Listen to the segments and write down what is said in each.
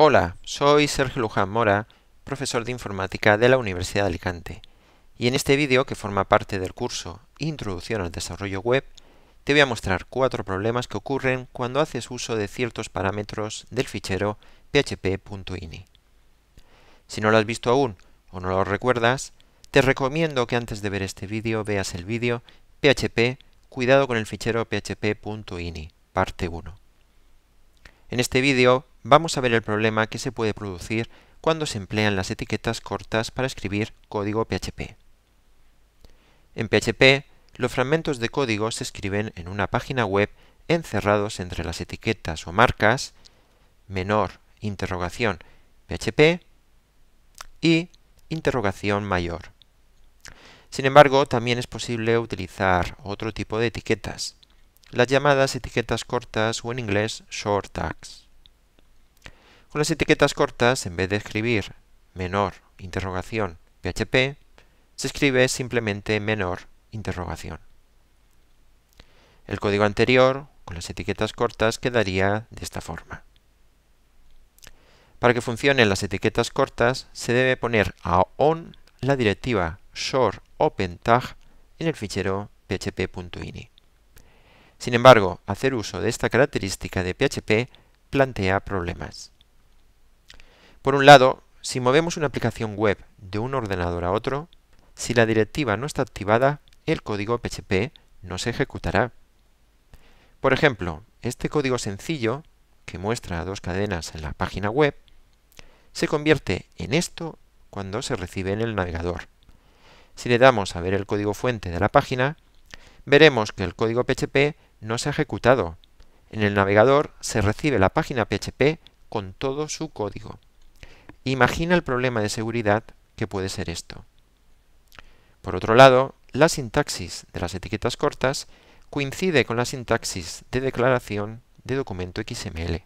Hola, soy Sergio Luján Mora, profesor de informática de la Universidad de Alicante, y en este vídeo, que forma parte del curso Introducción al Desarrollo Web, te voy a mostrar cuatro problemas que ocurren cuando haces uso de ciertos parámetros del fichero php.ini. Si no lo has visto aún o no lo recuerdas, te recomiendo que antes de ver este vídeo veas el vídeo PHP Cuidado con el fichero php.ini, parte 1. En este vídeo vamos a ver el problema que se puede producir cuando se emplean las etiquetas cortas para escribir código PHP. En PHP, los fragmentos de código se escriben en una página web encerrados entre las etiquetas o marcas menor interrogación PHP y interrogación mayor. Sin embargo, también es posible utilizar otro tipo de etiquetas, las llamadas etiquetas cortas o en inglés short tags. Con las etiquetas cortas, en vez de escribir menor interrogación PHP, se escribe simplemente menor interrogación. El código anterior, con las etiquetas cortas, quedaría de esta forma. Para que funcionen las etiquetas cortas, se debe poner a on la directiva short open tag en el fichero php.ini. Sin embargo, hacer uso de esta característica de PHP plantea problemas. Por un lado, si movemos una aplicación web de un ordenador a otro, si la directiva no está activada, el código PHP no se ejecutará. Por ejemplo, este código sencillo, que muestra dos cadenas en la página web, se convierte en esto cuando se recibe en el navegador. Si le damos a ver el código fuente de la página, veremos que el código PHP no se ha ejecutado. En el navegador se recibe la página PHP con todo su código. Imagina el problema de seguridad que puede ser esto. Por otro lado, la sintaxis de las etiquetas cortas coincide con la sintaxis de declaración de documento XML.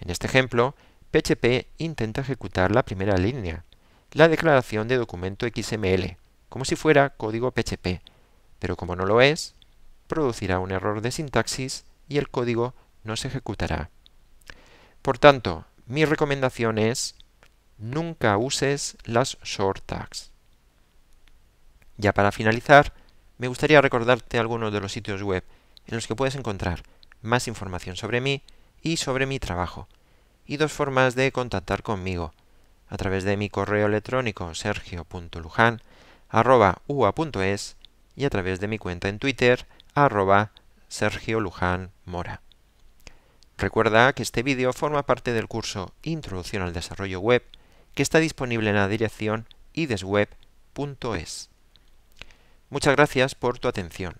En este ejemplo, PHP intenta ejecutar la primera línea, la declaración de documento XML, como si fuera código PHP, pero como no lo es, producirá un error de sintaxis y el código no se ejecutará. Por tanto, mi recomendación es nunca uses las short tags. Ya para finalizar, me gustaría recordarte algunos de los sitios web en los que puedes encontrar más información sobre mí y sobre mi trabajo, y dos formas de contactar conmigo, a través de mi correo electrónico sergio.lujan.ua.es y a través de mi cuenta en Twitter arroba. Recuerda que este vídeo forma parte del curso Introducción al Desarrollo Web que está disponible en la dirección idesweb.es. Muchas gracias por tu atención.